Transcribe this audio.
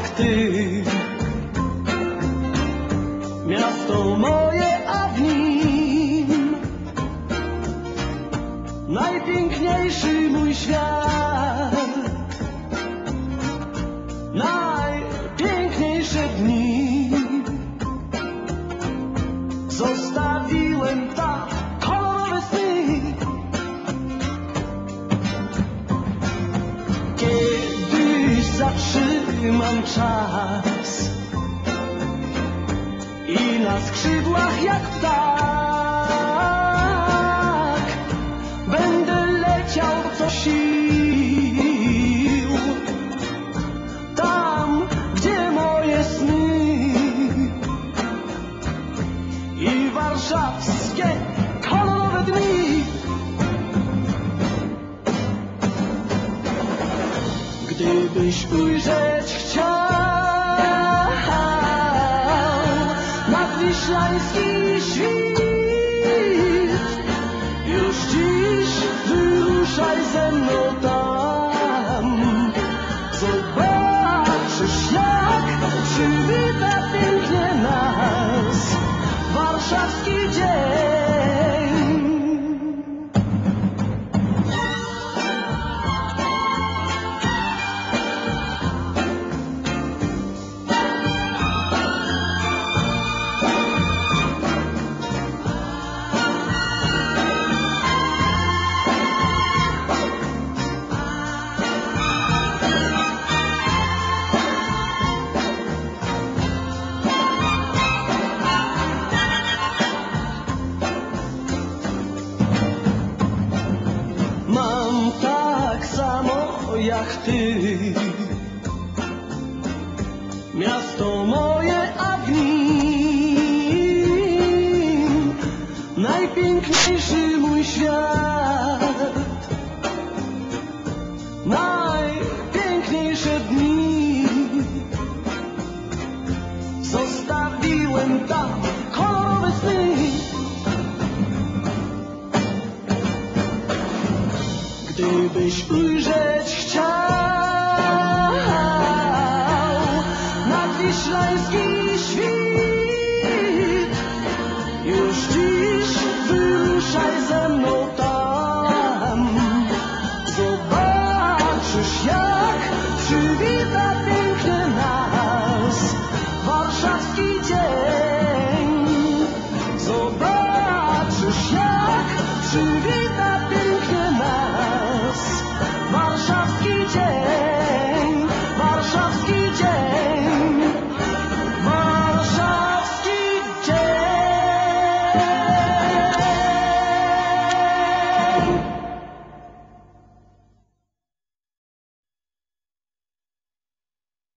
jak ty. Miasto moje, a w nim najpiękniejszy mój świat. Zatrzymam czas i na skrzydłach jak ptak będę leciał co sił tam, gdzie moje sny i warszawskie kolorowe dni. Gdybyś ujrzeć chciał nadwiślański świt, już dziś wyruszaj ze mną tam. Zobaczysz jak przywita pięknie nas warszawski dzień. Jak ty. Miasto moje, a w nim Najpiękniejszy mój świat ty byś ujrzeć chciał. Nadwiślański świt.